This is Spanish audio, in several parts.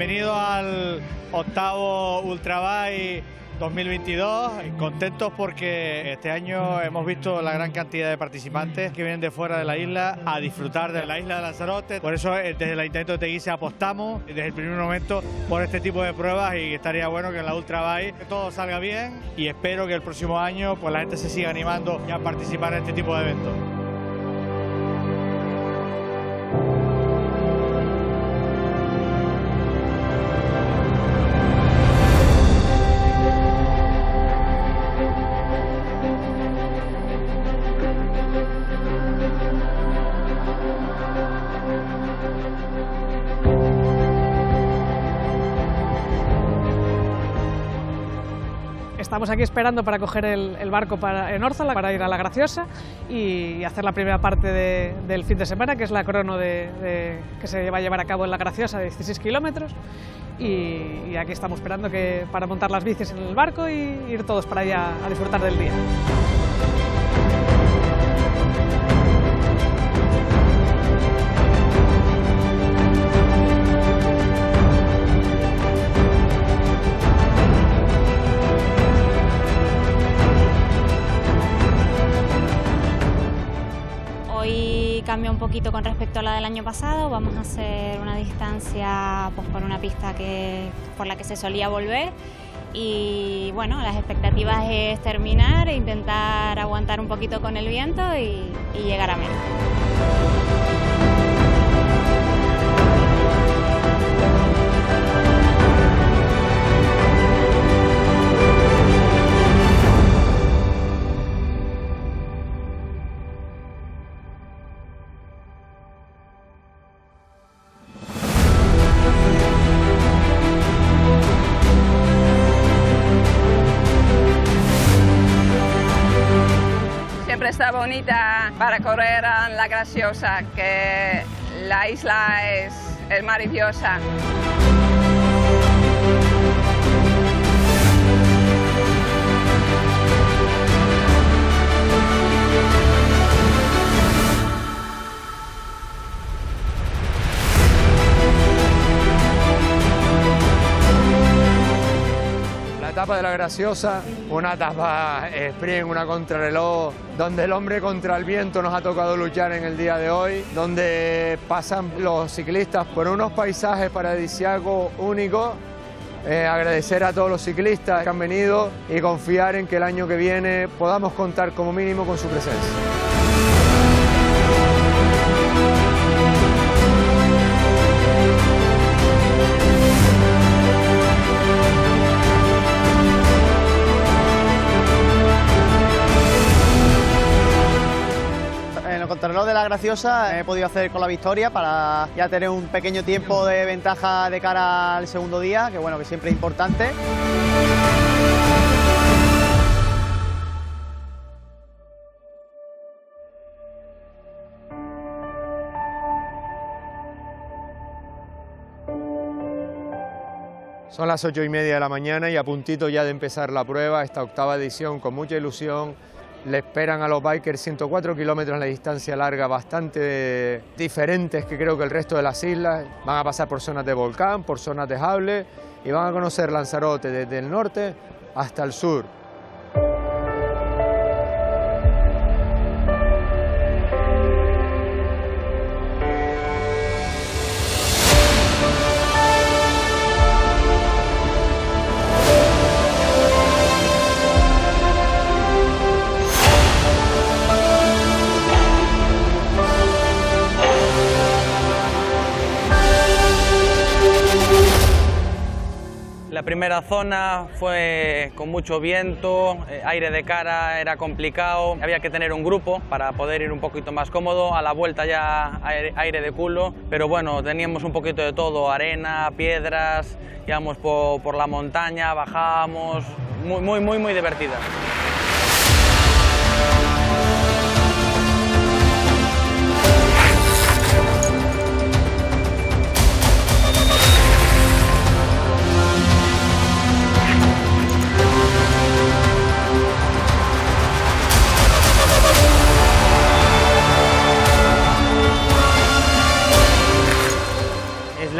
Bienvenido al octavo Ultrabike 2022. Contentos porque este año hemos visto la gran cantidad de participantes que vienen de fuera de la isla a disfrutar de la isla de Lanzarote. Por eso eh, desde el Ayuntamiento de Teguise apostamos desde el primer momento por este tipo de pruebas y estaría bueno que en la Ultrabike todo salga bien y espero que el próximo año pues la gente se siga animando a participar en este tipo de eventos. Estamos aquí esperando para coger el, barco para, en Órzola para ir a La Graciosa y hacer la primera parte del fin de semana, que es la crono de, que se va a llevar a cabo en La Graciosa de 16 kilómetros. Y, y, aquí estamos esperando que, para montar las bicis en el barco y ir todos para allá a disfrutar del día. Cambia un poquito con respecto a la del año pasado. Vamos a hacer una distancia pues, por una pista que, por la que se solía volver. Y bueno, las expectativas es terminar e intentar aguantar un poquito con el viento y, y llegar a menos. Está bonita para correr en La Graciosa, que la isla es, es maravillosa. Etapa de la Graciosa, una etapa sprint, una contrarreloj, donde el hombre contra el viento nos ha tocado luchar en el día de hoy, donde pasan los ciclistas por unos paisajes paradisíacos únicos. Eh, agradecer a todos los ciclistas que han venido y confiar en que el año que viene podamos contar como mínimo con su presencia. Contrarreloj de la Graciosa he podido hacer con la victoria para ya tener un pequeño tiempo de ventaja de cara al segundo día, que bueno, que siempre es importante. Son las ocho y media de la mañana y a puntito ya de empezar la prueba, esta octava edición con mucha ilusión le esperan a los bikers 104 kilómetros en la distancia larga, bastante diferentes que creo que el resto de las islas. Van a pasar por zonas de volcán, por zonas de jable y van a conocer Lanzarote desde el norte hasta el sur. La primera zona fue con mucho viento, eh, aire de cara era complicado, había que tener un grupo para poder ir un poquito más cómodo, a la vuelta ya aire, de culo, pero bueno, teníamos un poquito de todo, arena, piedras, íbamos por, por la montaña, bajábamos, muy, muy, muy, muy divertida.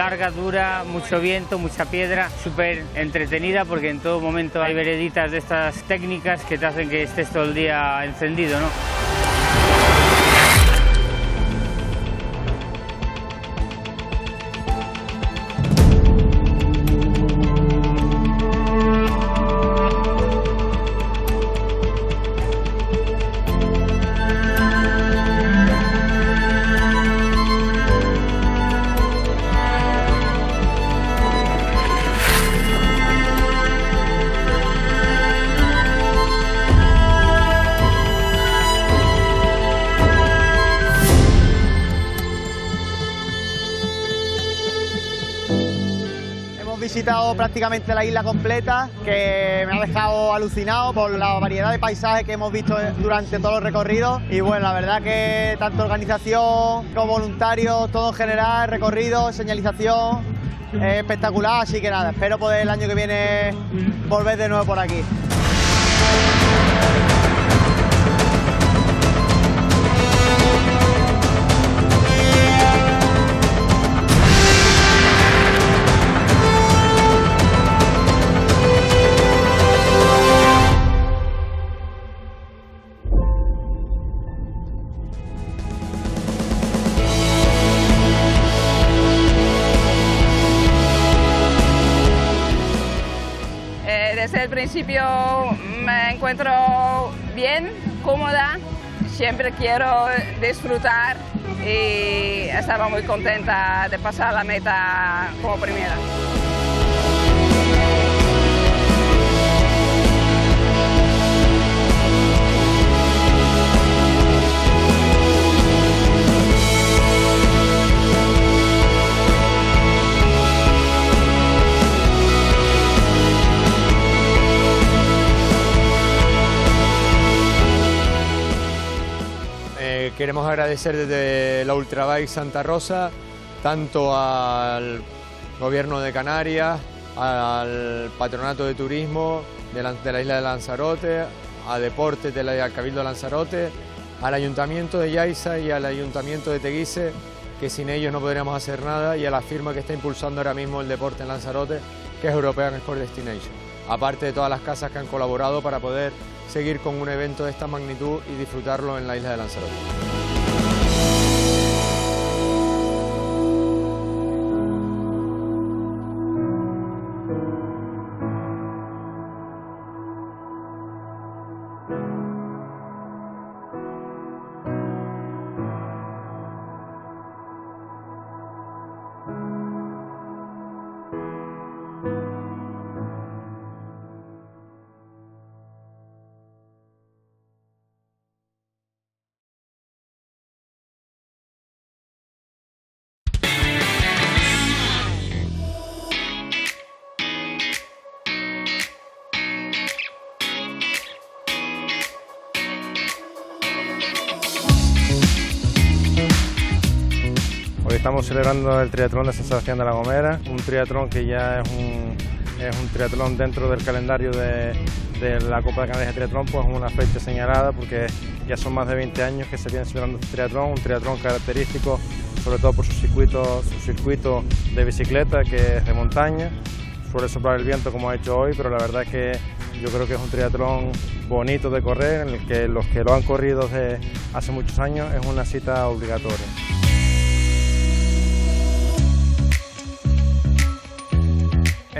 larga, dura, mucho viento, mucha piedra, súper entretenida porque en todo momento hay vereditas de estas técnicas que te hacen que estés todo el día encendido, ¿no? Prácticamente la isla completa, que me ha dejado alucinado por la variedad de paisajes que hemos visto durante todos los recorridos. Y bueno, la verdad que tanto organización como voluntarios, todo en general, recorrido, señalización, es espectacular. Así que nada, espero poder el año que viene volver de nuevo por aquí. Principio me encuentro bien, cómoda, siempre quiero disfrutar y estaba muy contenta de pasar la meta como primera. Queremos agradecer desde la Ultrabike Santa Rosa tanto al Gobierno de Canarias, al Patronato de Turismo de la, de la isla de Lanzarote, a Deportes de la, al Cabildo de Lanzarote, al Ayuntamiento de Yaiza y al Ayuntamiento de Teguise, que sin ellos no podríamos hacer nada, y a la firma que está impulsando ahora mismo el deporte en Lanzarote, que es European Sport Destination. Aparte de todas las casas que han colaborado para poder seguir con un evento de esta magnitud y disfrutarlo en la isla de Lanzarote. Estamos celebrando el triatlón de San Sebastián de la Gomera, un triatlón que ya es un, es triatlón dentro del calendario de, la Copa de Canarias de Triatlón, pues una fecha señalada porque ya son más de 20 años que se viene celebrando este triatlón, un triatlón característico sobre todo por su circuito, su circuito de bicicleta que es de montaña, suele soplar el viento como ha hecho hoy, pero la verdad es que yo creo que es un triatlón bonito de correr, en el que los que lo han corrido desde hace muchos años es una cita obligatoria.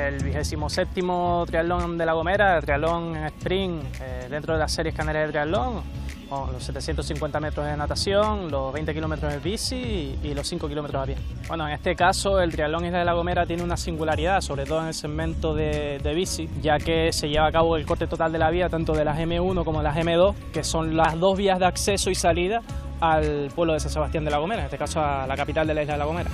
El vigésimo séptimo triatlón de La Gomera, el triatlón en sprint eh, dentro de las series canarias de triatlón, con los 750 metros de natación, los 20 kilómetros de bici y, y los 5 kilómetros a pie. Bueno, en este caso el triatlón Isla de La Gomera tiene una singularidad, sobre todo en el segmento de, de bici, ya que se lleva a cabo el corte total de la vía, tanto de las M1 como de las M2, que son las dos vías de acceso y salida al pueblo de San Sebastián de La Gomera, en este caso a la capital de la isla de La Gomera.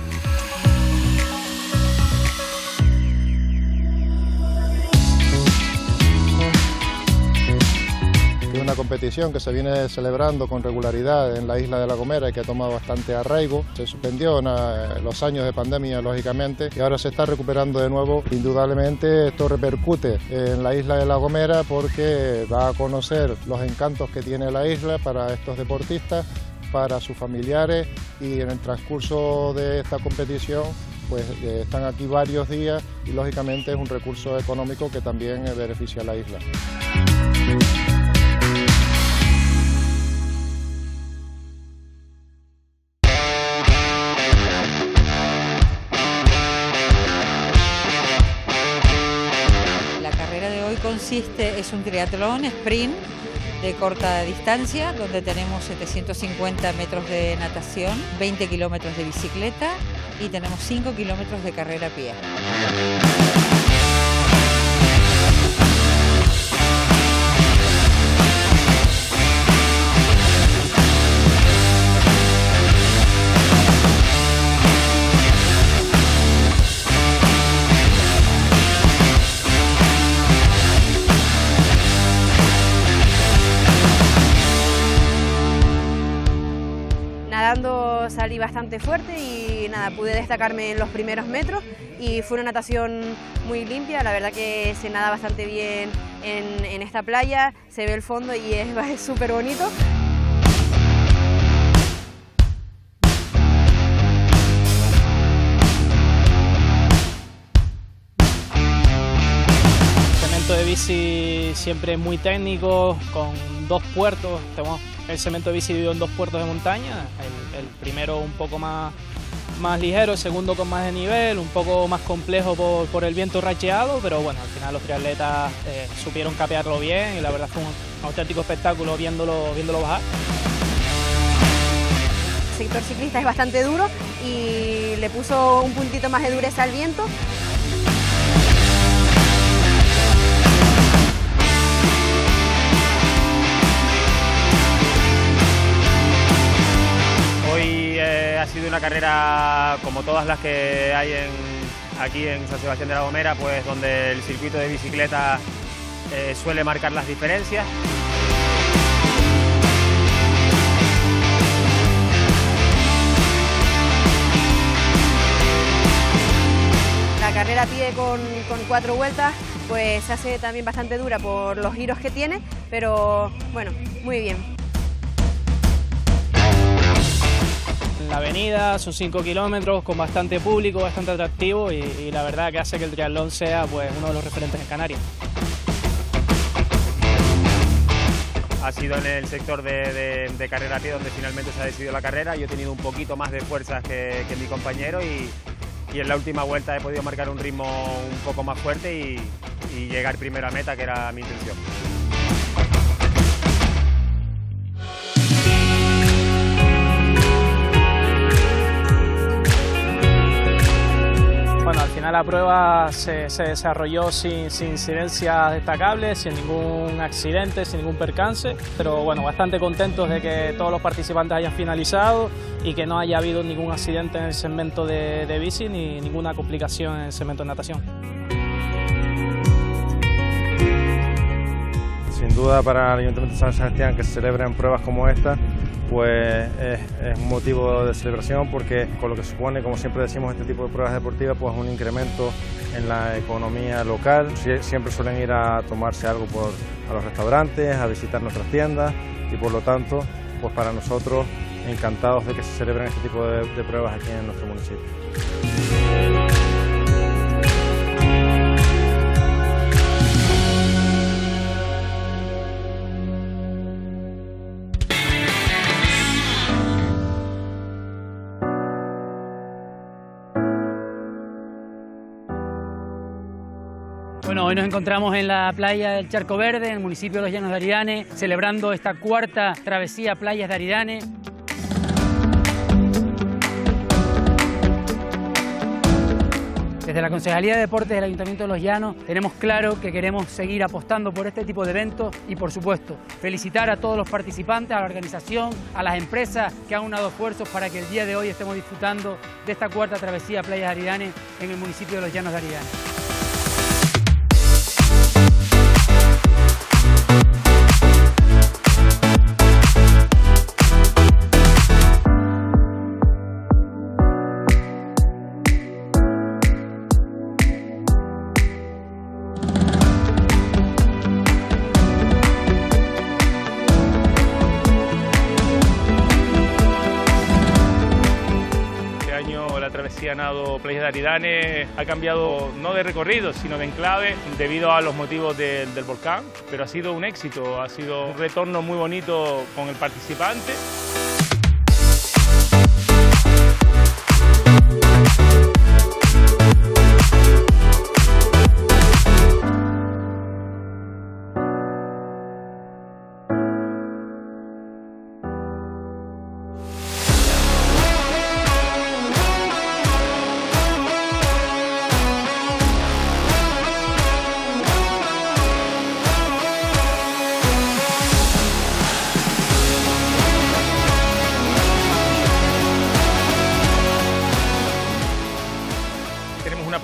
Competición que se viene celebrando con regularidad en la isla de La Gomera y que ha tomado bastante arraigo. Se suspendió en eh, los años de pandemia, lógicamente, y ahora se está recuperando de nuevo. Indudablemente esto repercute en la isla de La Gomera porque da a conocer los encantos que tiene la isla para estos deportistas, para sus familiares y en el transcurso de esta competición pues eh, están aquí varios días y lógicamente es un recurso económico que también beneficia a la isla. Es un triatlón sprint de corta distancia, donde tenemos 750 metros de natación, 20 kilómetros de bicicleta y tenemos 5 kilómetros de carrera a pie. Bastante fuerte y nada, pude destacarme en los primeros metros y fue una natación muy limpia, la verdad que se nada bastante bien en, esta playa, se ve el fondo y es súper bonito. Bici siempre muy técnico, con dos puertos, tenemos el cemento de bici dividido en dos puertos de montaña, el, primero un poco más, más ligero, el segundo con más de nivel, un poco más complejo por, el viento racheado, pero bueno, al final los triatletas eh, supieron capearlo bien y la verdad fue un auténtico espectáculo viéndolo, viéndolo bajar. El sector ciclista es bastante duro y le puso un puntito más de dureza al viento. Sido una carrera como todas las que hay aquí en San Sebastián de la Gomera, pues donde el circuito de bicicleta eh, suele marcar las diferencias. La carrera pide con, con cuatro vueltas, pues se hace también bastante dura por los giros que tiene, pero bueno, muy bien. La avenida, son 5 kilómetros con bastante público, bastante atractivo y, la verdad que hace que el triatlón sea pues, uno de los referentes en Canarias. Ha sido en el sector de, carrera a pie donde finalmente se ha decidido la carrera. Yo he tenido un poquito más de fuerzas que, mi compañero y, en la última vuelta he podido marcar un ritmo un poco más fuerte y, y llegar primero a meta, que era mi intención. La prueba se, desarrolló sin, incidencias destacables, sin ningún accidente, sin ningún percance, pero bueno, bastante contentos de que todos los participantes hayan finalizado y que no haya habido ningún accidente en el segmento de, bici ni ninguna complicación en el segmento de natación. Sin duda para el Ayuntamiento de San Sebastián que se celebren pruebas como esta pues es, un motivo de celebración porque con lo que supone, como siempre decimos, este tipo de pruebas deportivas, pues un incremento en la economía local. Siempre suelen ir a tomarse algo por, a los restaurantes, a visitar nuestras tiendas y por lo tanto, pues para nosotros encantados de que se celebren este tipo de pruebas aquí en nuestro municipio. Hoy nos encontramos en la playa del Charco Verde, en el municipio de Los Llanos de Aridane, celebrando esta cuarta travesía Playas de Aridane. Desde la Concejalía de Deportes del Ayuntamiento de Los Llanos tenemos claro que queremos seguir apostando por este tipo de eventos y por supuesto felicitar a todos los participantes, a la organización, a las empresas que han unado esfuerzos para que el día de hoy estemos disfrutando de esta cuarta travesía Playas de Aridane en el municipio de Los Llanos de Aridane. Aridane ha cambiado no de recorrido, sino de enclave debido a los motivos del volcán, pero ha sido un éxito, ha sido un retorno muy bonito con el participante.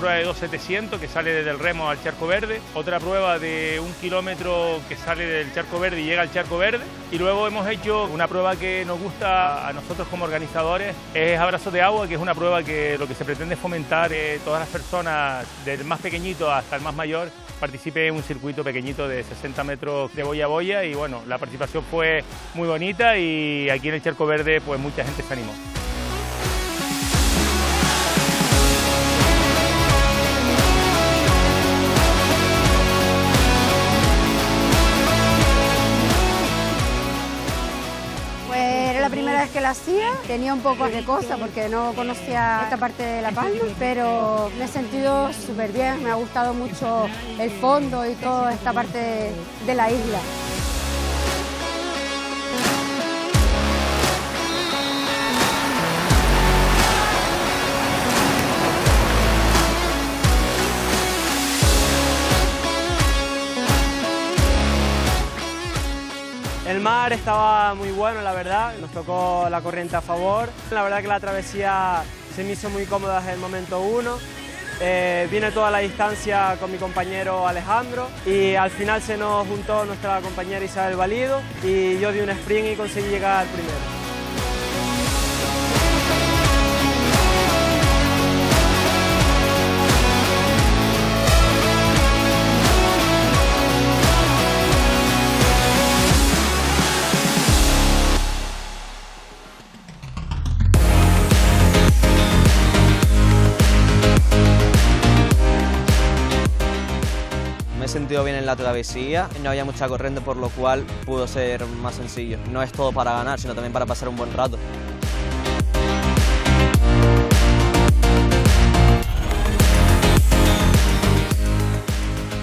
Prueba de 2.700 que sale desde el remo al Charco Verde, otra prueba de un kilómetro que sale del Charco Verde y llega al Charco Verde y luego hemos hecho una prueba que nos gusta a nosotros como organizadores, es Abrazo de Agua, que es una prueba que lo que se pretende es fomentar eh, todas las personas, desde el más pequeñito hasta el más mayor, participe en un circuito pequeñito de 60 metros de boya a boya y bueno, la participación fue muy bonita y aquí en el Charco Verde pues mucha gente se animó. Primera vez que la hacía, tenía un poco de cosa porque no conocía esta parte de La Palma, pero me he sentido súper bien, me ha gustado mucho el fondo y toda esta parte de la isla. Mar estaba muy bueno, la verdad, nos tocó la corriente a favor. La verdad que la travesía se me hizo muy cómoda desde el momento uno. Eh, vine toda la distancia con mi compañero Alejandro y al final se nos juntó nuestra compañera Isabel Valido y yo di un sprint y conseguí llegar primero. Sentido bien en la travesía, no había mucha corriente por lo cual pudo ser más sencillo. No es todo para ganar, sino también para pasar un buen rato.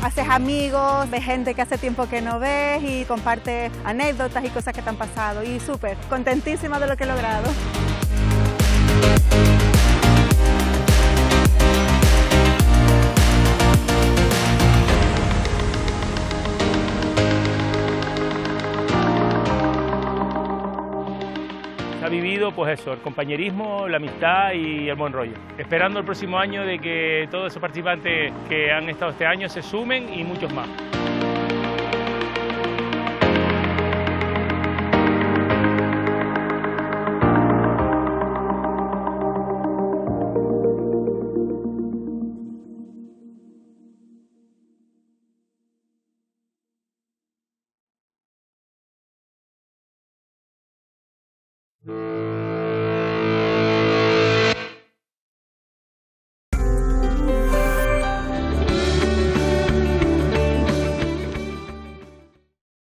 Haces amigos, ves gente que hace tiempo que no ves y compartes anécdotas y cosas que te han pasado. Y súper, contentísima de lo que he logrado. Pues eso, el compañerismo, la amistad y el buen rollo. Esperando el próximo año de que todos esos participantes que han estado este año se sumen y muchos más.